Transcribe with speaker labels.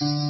Speaker 1: Bye.